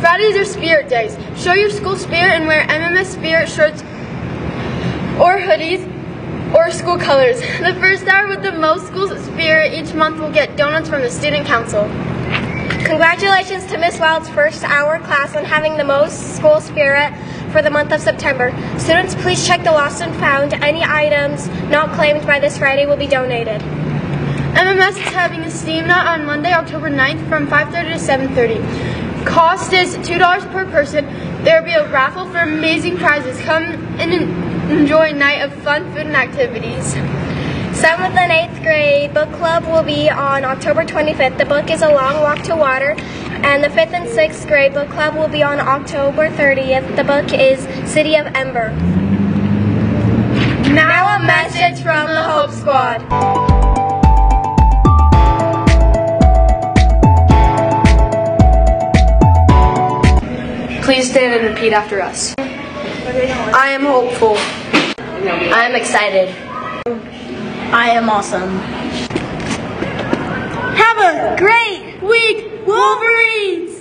Saturdays are spirit days. Show your school spirit and wear MMS spirit shirts or hoodies or school colors. The first hour with the most school spirit each month will get donuts from the student council. Congratulations to Miss Wild's first hour class on having the most school spirit for the month of September. Students, please check the lost and found. Any items not claimed by this Friday will be donated. MMS is having a steam night on Monday, October 9th from 5.30 to 7.30. Cost is $2 per person. There will be a raffle for amazing prizes. Come and enjoy a night of fun, food, and activities. 7th and 8th grade book club will be on October 25th. The book is A Long Walk to Water. And the 5th and 6th grade book club will be on October 30th. The book is City of Ember. Now a message from the Hope Squad. Please stand and repeat after us. I am hopeful. I am excited. I am awesome. Have a great week, Wolverines!